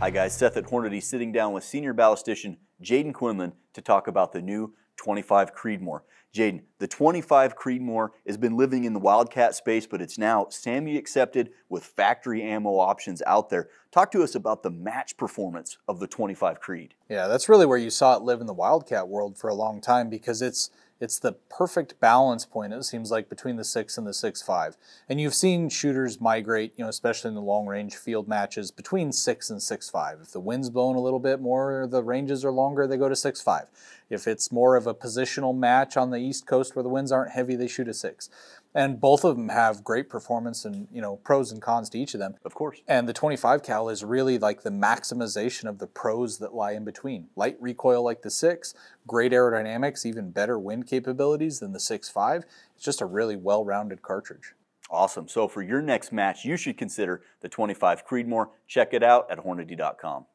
Hi guys, Seth at Hornady sitting down with senior ballistician Jaden Quinlan to talk about the new 25 Creedmoor. Jaden, the 25 Creedmoor has been living in the Wildcat space, but it's now SAAMI accepted with factory ammo options out there. Talk to us about the match performance of the 25 Creed. Yeah, that's really where you saw it live in the Wildcat world for a long time because it's it's the perfect balance point, it seems like, between the 6 and the 6.5. And you've seen shooters migrate, you know, especially in the long range field matches, between 6 and 6.5. If the wind's blowing a little bit more, the ranges are longer, they go to 6.5. If it's more of a positional match on the East Coast where the winds aren't heavy, they shoot a 6 and both of them have great performance and you know pros and cons to each of them. Of course. And the 25 cal is really like the maximization of the pros that lie in between. Light recoil like the 6 great aerodynamics even better wind capabilities than the 6.5 it's just a really well-rounded cartridge. Awesome. So for your next match you should consider the 25 creedmoor. Check it out at hornady.com